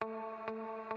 何?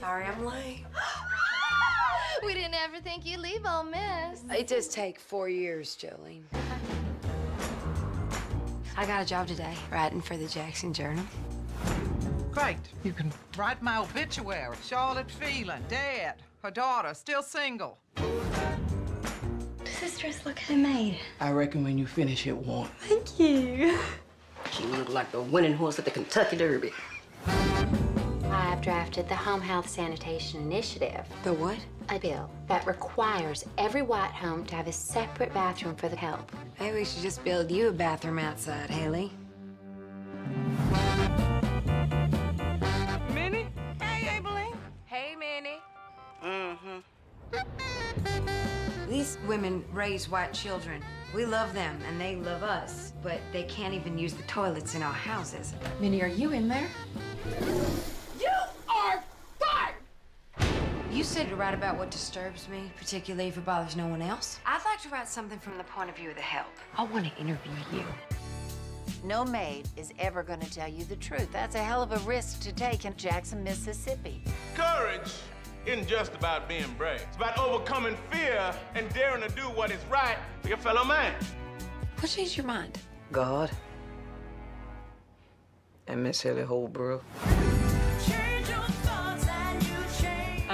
Sorry I'm late. we didn't ever think you'd leave Ole Miss. It does take four years, Jolene. I got a job today, writing for the Jackson Journal. Great. You can write my obituary. Charlotte Phelan, dead. Her daughter, still single. Does this dress look handmade? I reckon when you finish it won't. Thank you. She looked like the winning horse at the Kentucky Derby. I've drafted the Home Health Sanitation Initiative. The what? A bill that requires every white home to have a separate bathroom for the help. Maybe we should just build you a bathroom outside, Hilly. Minny? Hey, Aibileen. Hey, Minny. Mm-hmm. These women raise white children. We love them and they love us, but they can't even use the toilets in our houses. Minny, are you in there? You said to write about what disturbs me, particularly if it bothers no one else. I'd like to write something from the point of view of the help. I want to interview you. No maid is ever going to tell you the truth. That's a hell of a risk to take in Jackson, Mississippi. Courage isn't just about being brave. It's about overcoming fear and daring to do what is right for your fellow man. What changed your mind? God. And Miss Hilly Holbrook.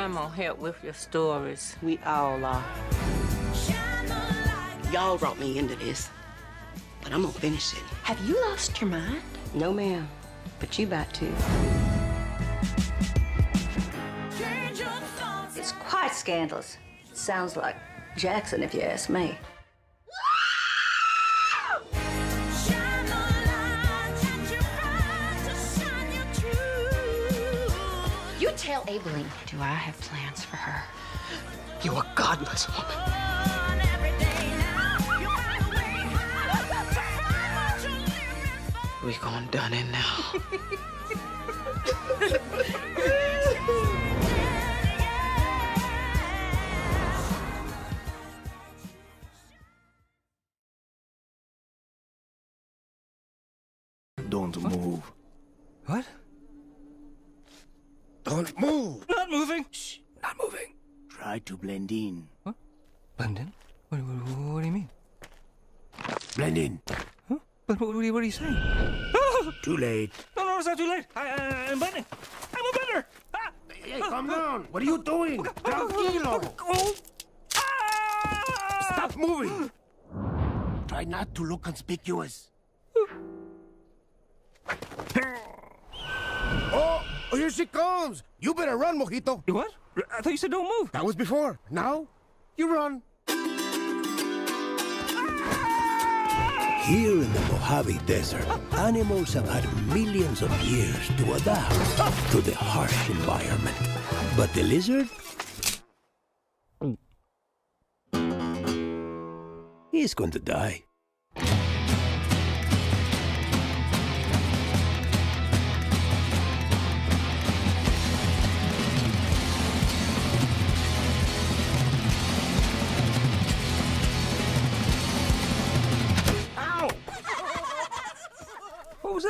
I'm gonna help with your stories. We all are. Y'all brought me into this, but I'm gonna finish it. Have you lost your mind? No, ma'am, but you about to. It's quite scandalous. Sounds like Jackson, if you ask me. Tell Aibileen. Do I have plans for her? You are godless woman. We going done in now. Don't move. What? Don't move. Not moving. Shh. Not moving. Try to blend in. What? Blend in? What, what, what do you mean? Blend in. Huh? But what, what, are you, what are you saying? Too late. No, no, it's not too late. I, I, I'm blending. I'm a blender. Ah! Hey, hey, calm down. What are you doing? Tranquilo. Oh! Ah! Stop moving. Try not to look conspicuous. Oh, here she comes. You better run, Mojito. You what? I thought you said don't move. That was before. Now, you run. Here in the Mojave Desert, animals have had millions of years to adapt to the harsh environment. But the lizard? He's going to die.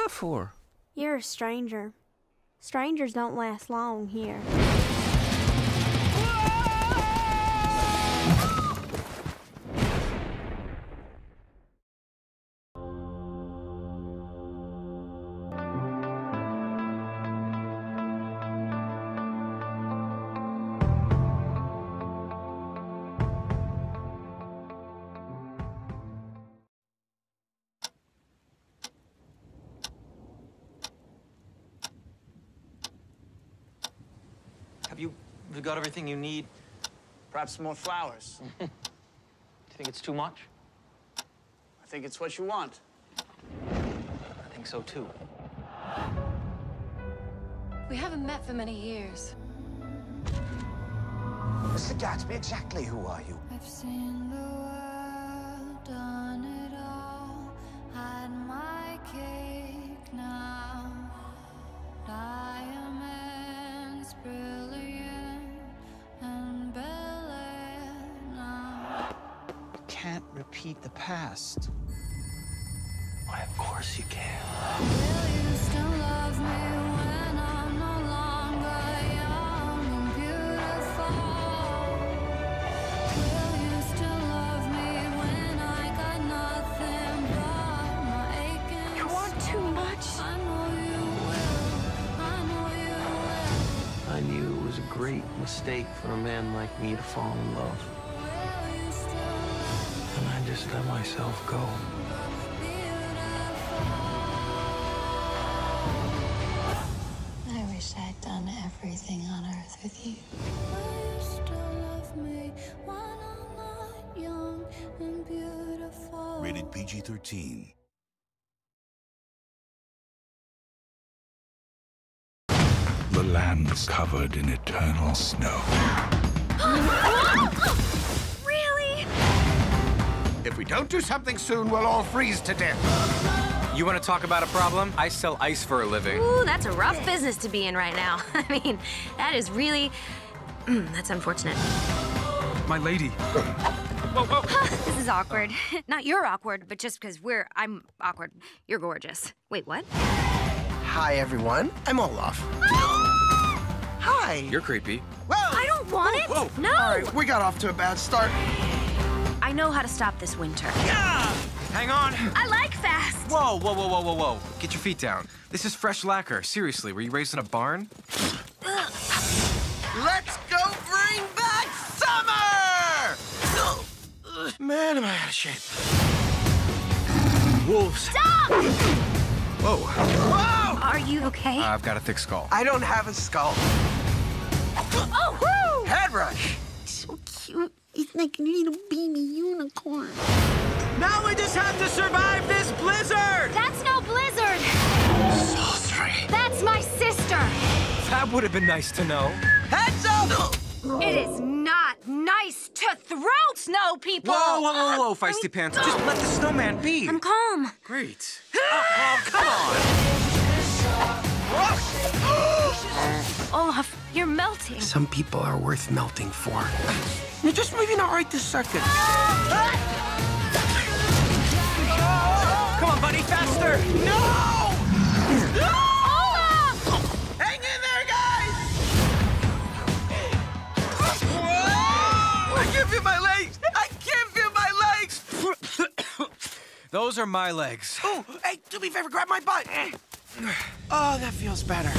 That for? You're a stranger. Strangers don't last long here. You have got everything you need? Perhaps more flowers. Do you think it's too much? I think it's what you want. I think so too. We haven't met for many years. Mr. Gatsby, exactly who are you? I've seen Can't repeat the past. Why, of course you can. Will you still love me when I'm no longer young and beautiful? Will you still love me when I got nothing but my aching You want too much. I know you will. I know you will. I knew it was a great mistake for a man like me to fall in love. And I just let myself go. I wish I'd done everything on earth with you. Will you still love me when I'm not young and beautiful? Rated PG 13. The land's covered in eternal snow. If we don't do something soon, we'll all freeze to death. You want to talk about a problem? I sell ice for a living. Ooh, that's a rough business to be in right now. I mean, that is really. Hmm, that's unfortunate. My lady. Whoa, whoa. this is awkward. Not you're awkward, but just because we're. I'm awkward. You're gorgeous. Wait, what? Hi, everyone. I'm Olaf. Hi. You're creepy. Whoa! I don't want it. Whoa! No. All right, we got off to a bad start. I know how to stop this winter. Yeah! Hang on. I like fast. Whoa, whoa, whoa, whoa, whoa, whoa. Get your feet down. This is fresh lacquer. Seriously, were you raised in a barn? Let's go bring back summer! Man, am I out of shape. Wolves. Stop! Whoa. Whoa! Are you okay? I've got a thick skull. I don't have a skull. Oh, woo! Head rush. So cute. It's like a little baby unicorn. Now we just have to survive this blizzard! That's no blizzard. Sorcery. That's my sister. That would have been nice to know. Heads up! It is not nice to throw snow people. Whoa, whoa, whoa, whoa, feisty pants. Just let the snowman be. I'm calm. Great. Oh, oh, come on. Oh, Olaf, you're melting. Some people are worth melting for. You're just moving not right this second. Come on, buddy, faster. No! Olaf! Hang in there, guys! I can't feel my legs! I can't feel my legs! Those are my legs. Oh, hey, do me a favor, grab my butt. Eh. Oh, that feels better.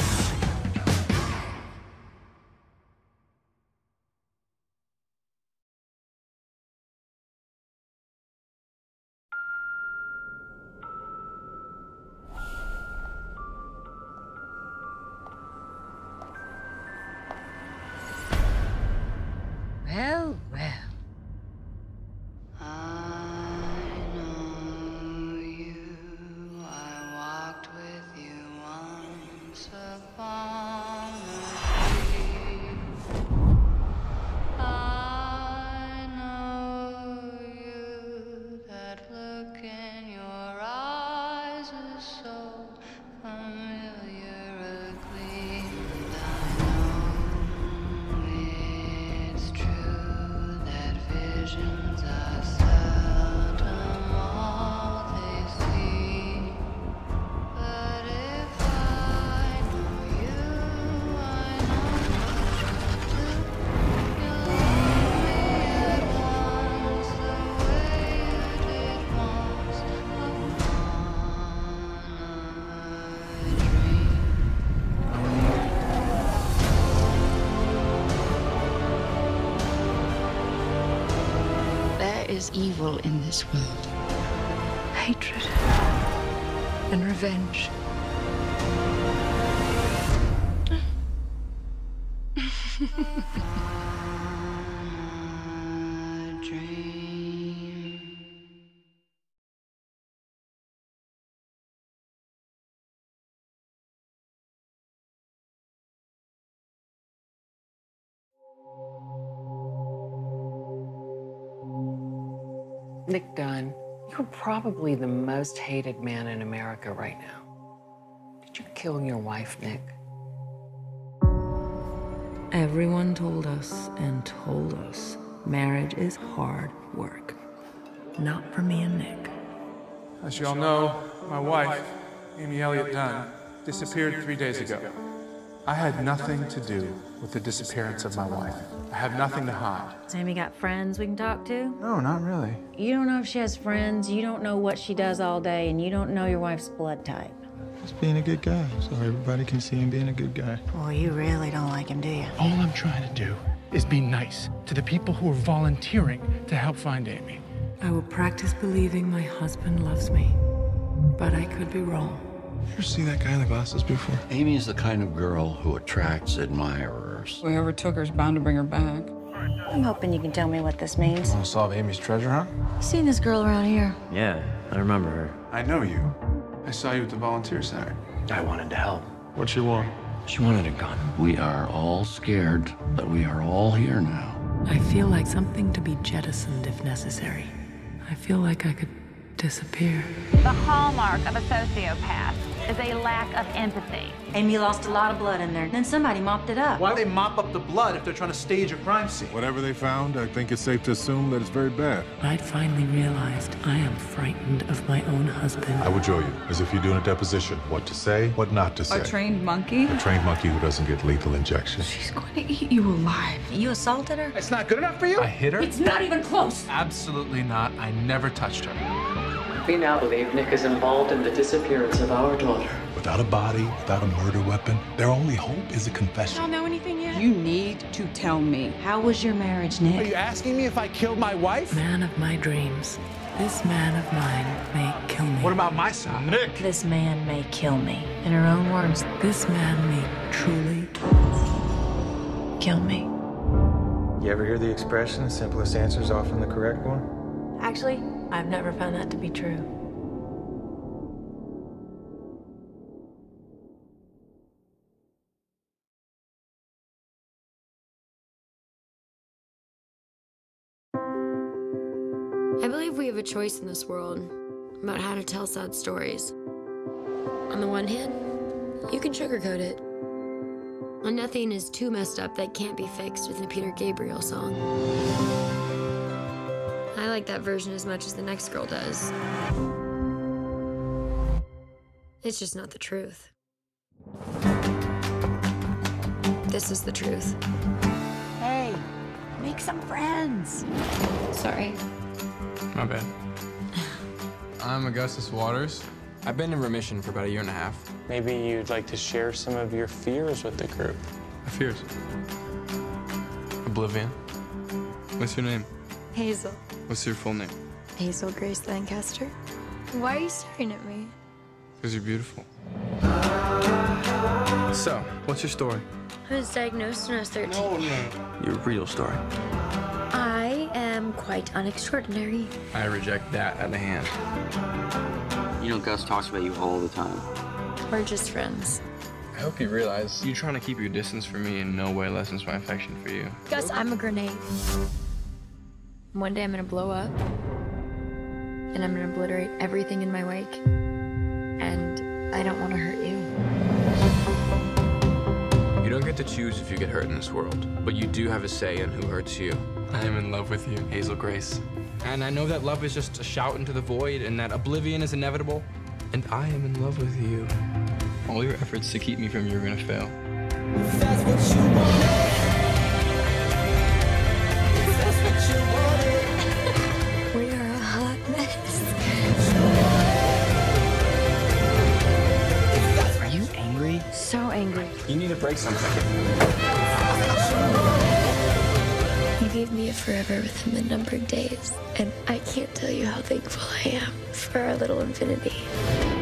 Is evil in this world. Hatred and revenge. probably the most hated man in America right now. Did you kill your wife, Nick? Everyone told us and told us marriage is hard work. Not for me and Nick. As you all know, my wife, Amy Elliott Dunn, disappeared three days ago. I had nothing to do with the disappearance of my wife. I have nothing to hide. Amy got friends we can talk to? No, not really. You don't know if she has friends, you don't know what she does all day, and you don't know your wife's blood type. Just being a good guy, so everybody can see him being a good guy. Well, you really don't like him, do you? All I'm trying to do is be nice to the people who are volunteering to help find Amy. I will practice believing my husband loves me, but I could be wrong. You ever see that guy in the glasses before? Amy is the kind of girl who attracts admirers. Whoever took her is bound to bring her back. I'm hoping you can tell me what this means. Want to solve Amy's treasure hunt? You seen this girl around here? Yeah, I remember her. I know you. I saw you at the volunteer center. I wanted to help. What she want? She wanted a gun. We are all scared, but we are all here now. I feel like something to be jettisoned if necessary. I feel like I could disappear. The hallmark of a sociopath is a lack of empathy. Amy lost a lot of blood in there. Then somebody mopped it up. Why would they mop up the blood if they're trying to stage a crime scene? Whatever they found, I think it's safe to assume that it's very bad. I'd finally realized I am frightened of my own husband. I would show you, as if you're doing a deposition, what to say, what not to say. A trained monkey? A trained monkey who doesn't get lethal injections. She's going to eat you alive. You assaulted her? It's not good enough for you? I hit her? It's not even close. Absolutely not. I never touched her. We now believe Nick is involved in the disappearance of our daughter. Without a body, without a murder weapon, their only hope is a confession. Don't know anything yet? You need to tell me. How was your marriage, Nick? Are you asking me if I killed my wife? Man of my dreams. This man of mine may kill me. What about my son? Nick! This man may kill me. In her own words, This man may truly kill me. You ever hear the expression, the simplest answer is often the correct one? Actually, I've never found that to be true. I believe we have a choice in this world about how to tell sad stories. On the one hand, you can sugarcoat it. And nothing is too messed up that can't be fixed with a Peter Gabriel song. I like that version as much as the next girl does. It's just not the truth. This is the truth. Hey, make some friends. Sorry. My bad. I'm Augustus Waters. I've been in remission for about a year and a half. Maybe you'd like to share some of your fears with the group. My fears? Oblivion. What's your name? Hazel. What's your full name? Hazel Grace Lancaster. Why are you staring at me? Because you're beautiful. So, what's your story? I was diagnosed when I was 13. Your real story. I am quite unextraordinary. I reject that at the hand. You know, Gus talks about you all the time. We're just friends. I hope you realize you're trying to keep your distance from me in no way lessens my affection for you. Gus, I'm a grenade. One day I'm gonna blow up. And I'm gonna obliterate everything in my wake. And I don't wanna hurt you. You don't get to choose if you get hurt in this world, but you do have a say in who hurts you. I am in love with you, Hazel Grace. And I know that love is just a shout into the void and that oblivion is inevitable. And I am in love with you. All your efforts to keep me from you are gonna fail. Break something. You gave me a forever within the numbered days. And I can't tell you how thankful I am for our little infinity.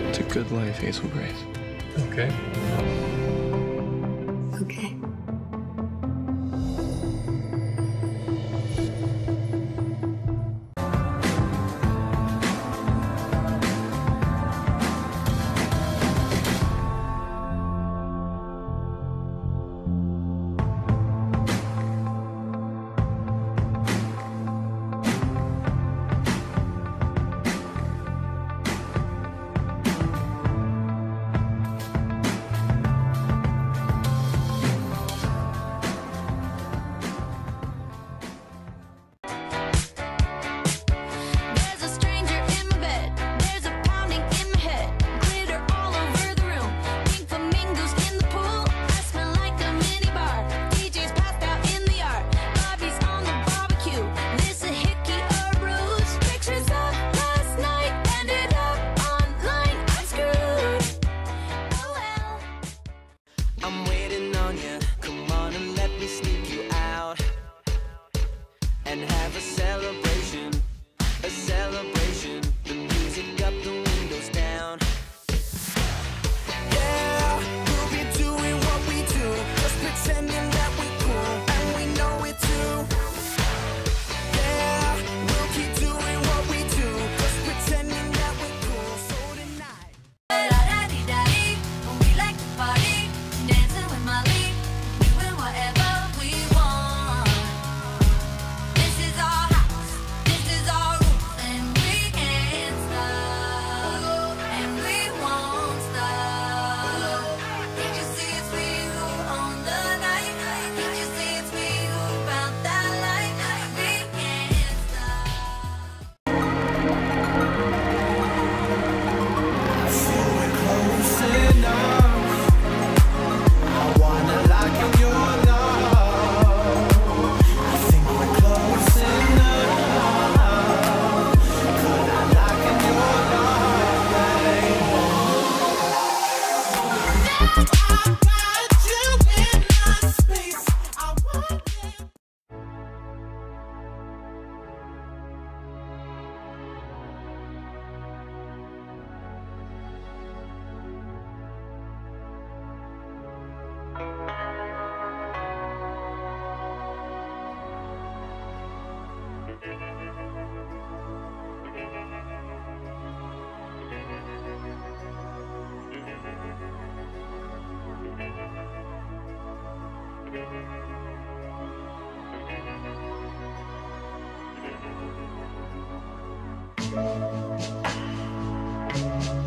It's a good life, Hazel Grace. Okay. Okay. Thank you.